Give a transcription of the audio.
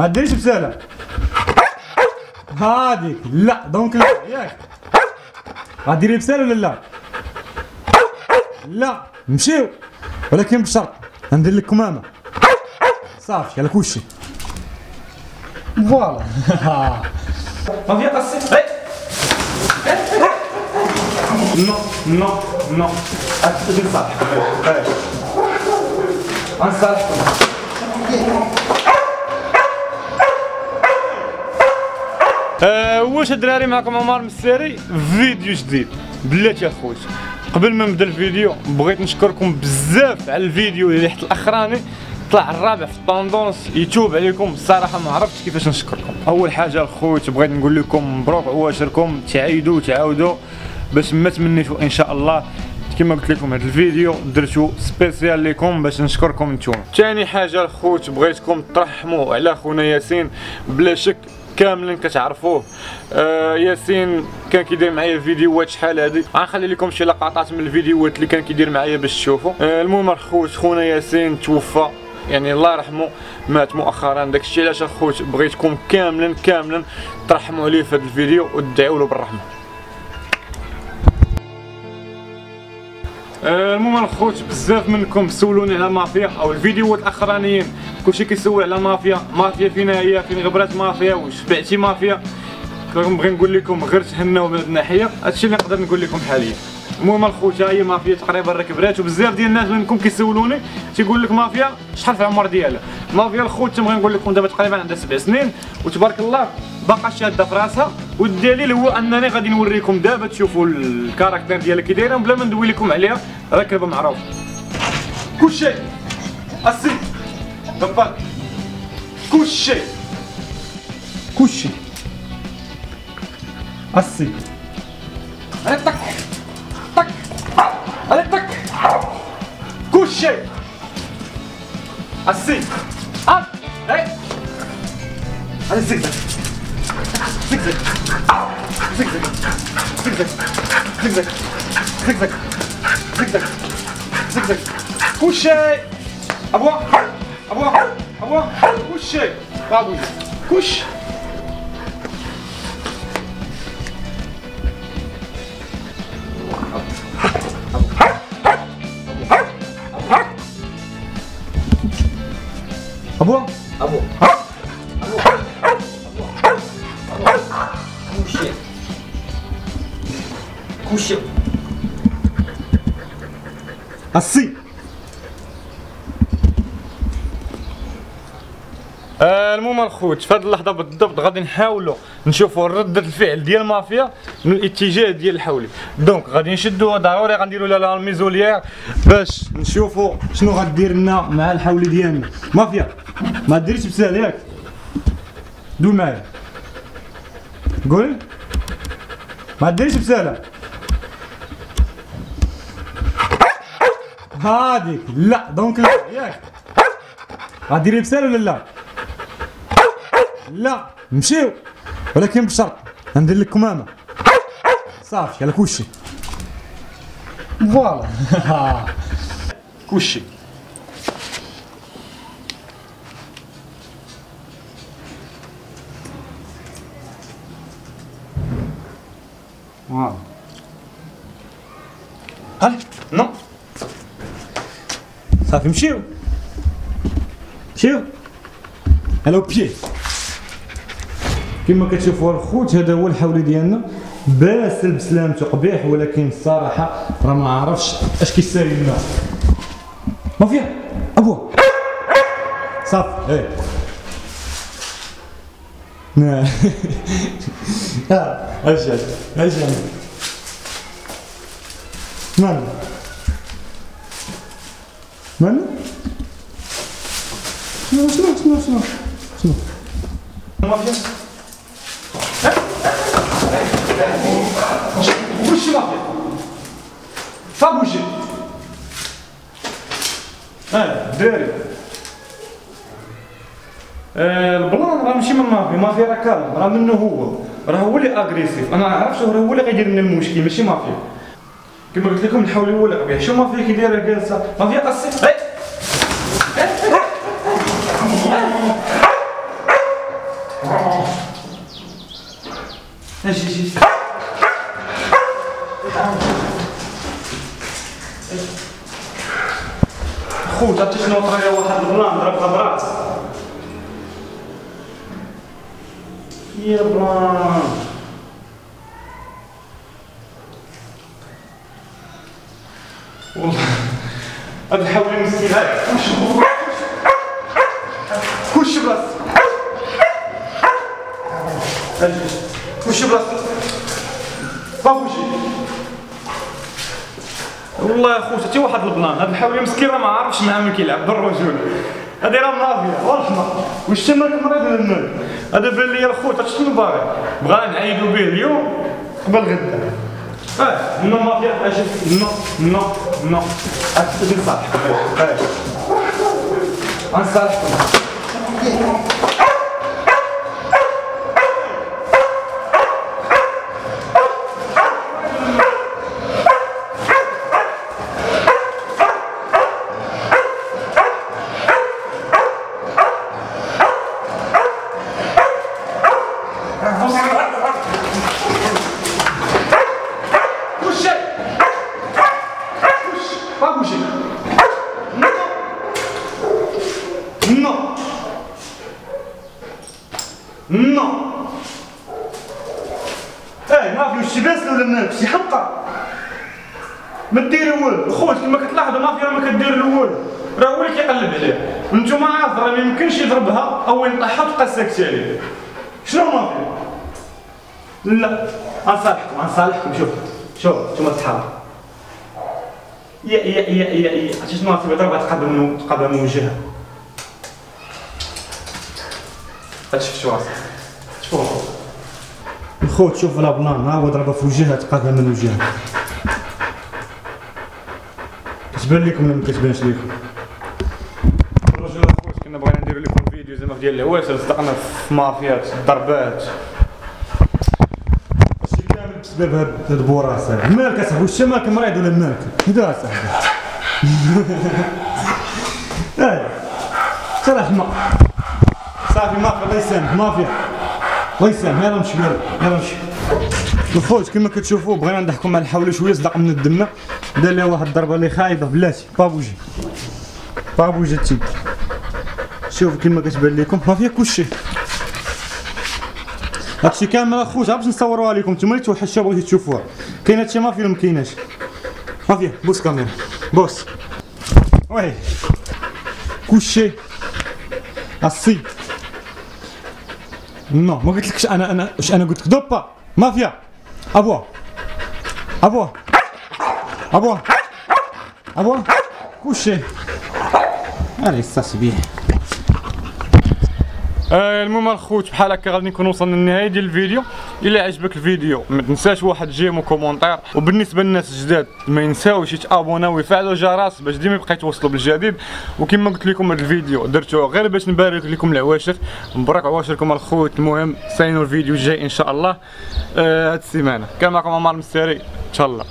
ما ديريش بسالة هاديك لا donc لا ياك. غديري بسالة ولا لا؟ يلا نمشيو. ولكن بشرط ندير لك كمامة. صافي على كلشي. voilà. مافيا assis non non non. نصالح نصالحكم أه واش الدراري معكم عمر مساري فيديو جديد. بلاتي اخويا قبل ما نبدا الفيديو بغيت نشكركم بزاف على الفيديو اللي حتى الأخراني. طلع الرابع في الطوندونس يتوب عليكم. الصراحه ما عرفتش كيفاش نشكركم. أول حاجة الخوت بغيت نقول لكم مبروك عواشركم. تعايدوا تعاودوا باش ما تمنيتوا إن شاء الله. كما قلت لكم هذا الفيديو درتو سبيسيال لكم باش نشكركم نتوما. ثاني حاجة الخوت بغيتكم ترحموا على خونا ياسين. بلا شك كاملين كتعرفوه آه ياسين كان كيدير معايا فيديوهات شحال هادي. غنخلي لكم شي لقطات من الفيديوهات اللي كان كيدير معايا باش تشوفوا. آه المهم الخوت خونا ياسين توفى. يعني الله يرحمه مات مؤخرا. داكشي علاش أخوت بغيتكم كاملا كاملا ترحموا عليه في هذا الفيديو وتدعوا له بالرحمة. المهم الخوت بزاف منكم سولوني على المافيا أو الفيديوهات الأخرانيين. كلشي كيسول على المافيا. مافيا فين هي؟ فين غبرات مافيا؟ واش بعتي مافيا؟ كنبغي نقول لكم غير تهناو من هذه الناحية. هادشي اللي نقدر نقول لكم حاليا. المهم الخوت هي مافيا تقريبا ركبرات وبزاف ديال الناس منكم كيسولوني. تيقول لك مافيا شحال في العمر ديالها. مافيا الخوت تنبغي نقول لكم دابا تقريبا عندها سبع سنين. وتبارك الله باقا شاده في راسها. والدليل هو أنني غادي نوريكم دابا تشوفوا ال caractère ديالها كي دايره بلا ما ندوي لكم عليها راكبه معروف. كل شيء السي دبر كل شيء كل شيء السي على طك طك على طك كل شيء السي اب اي على زيك zigzag, zigzag, zigzag, zigzag, zigzag, zigzag, zigzag, couché, à boire, à boire, à boire, couché, pardon, couche. À boire, à boire, à boire. couché. assis. آه المهم الخوت في هذه اللحظة بالضبط غادي نحاولوا نشوفوا ردة الفعل ديال المافيا من الاتجاه ديال الحولي. donc غادي نشدوها ضروري غنديروا لها ال muselière باش نشوفوا شنو غدير لنا مع الحولي ديالنا. مافيا ما ديريش بسالة ياك. دوي معايا قول. ما ديريش بسالة هاديك لا donc لا ياك. غديري بسالة ولا لا؟ يلا نمشيو ولكن بشرط ندير لك كمامة. صافي على كلشي voilà. كلشي واو هل؟ نو. صافي مشيو. مشيو. على بيي كما كتشوفوا الخوت هذا هو الحولي ديالنا. باسل بسلامته قبيح ولكن الصراحه راه ما عرفش اش كيسالي لنا. ما فيها ابوه صافي إيه اش اش مالو مالو شنو شنو شنو شنو شنو مافيا وش مافيا فابوجي آه دراري آه، البلان راه ماشي من؟ مافيا مافيا راه كالم راه منه هو راه هو اللي اغريسيف أنا عرفت راه هو اللي غيدير لنا المشكل ماشي مافيا كما قلت لكم الحول ولا ربيع شو ما فيك دايره جالسه ما فيها قصة؟ أجي أجي خوت عرفتي شنو طرا واحد البلان ضربها براسها يا بلان والله. هاد الحولي مسكين هاي. وش وش بلاص أجي وش بلاص بابوجي والله يا خويا حتى واحد البلان هاد الحولي مسكين راه ما عارفش معاه من كيلعب بالرجول هادي راه مافيا والحمر واش تما مريض المال هذا بان لي الخوت شنو باغي بغا نعيدو به اليوم. قبل غدا. آه نو مافيا أجي نو نو نو أجي نصالحكم آه غنصالحكم وش وش ما بوشي نو نو. إيه ما في وش بس ولا منك شي حقة؟ ما دير اول خوت كما كتلاحظوا ما في راه ما كدير الأول راه هو اللي كيقلب عليه. وأنتم عارف راه ما يمكنش يضربها أو ينطحها وتبقى ساكت عليه شنو ما في؟ لا. غنصالحكم غنصالحكم شوف شوف نتوما صحاب يا يا يا يا يا. شنو غتبغي ضربة تقابل تقابل من وجهها. هتشوف شو راسك شوف الخوت شوف لا بلان ها هو في وجهها تقاطع من وجهها. كتبان لكم ولا ما كتبانش لكم؟ الرجل أخوت كنا بغينا نديرو لكم فيديو زعما ديال العواشر صدقنا في مافيات ضربات هادشي كامل بسبب هاد البوراس مالك اصاحبي واش مالك مريض ولا مالك؟ هدا اصاحبي إيه ترى حما صافي مافيا الله يسامح مافيا. الله يسامح يلا نمشي يلا نمشي. الخوت كما كتشوفوا بغينا نضحكوا مع الحول شوية صدق من الدمة. دار لها واحد الضربة اللي خايبة بلاتي بابوجي. بابوجي تي. شوف كما كتبان لكم ما فيها كلشي. هادشي كامل اخوت باش نصوروها لكم نتوما اللي توحشوا بغيتو تشوفوها؟ كاين هادشي ما فيه ما كايناش؟ ما فيه بوس كاميرا بوس. وي. كلشي. السي نو ما قلتلكش أنا أنا واش أنا قلت لك دوبا مافيا ابوا ابوا ابوا ابوا كلشي التصبيح آه المهم الخوت بحال هكا غادي نكون وصلنا للنهايه ديال الفيديو إلا عجبك الفيديو ما تنساش واحد j'aime و commentaire وبالنسبة للناس الجداد ما ينساوش يتابوناو ويفعلوا الجرس باش ديما يبقى يتوصلوا بالجديد. وكما قلت لكم هذا الفيديو درتوه غير باش نبارك لكم العواشر. مبروك عواشركم الخوت. المهم ساينوا الفيديو الجاي إن شاء الله. آه هاد السيمانة. كان معكم عمر المستري. إن شاء الله.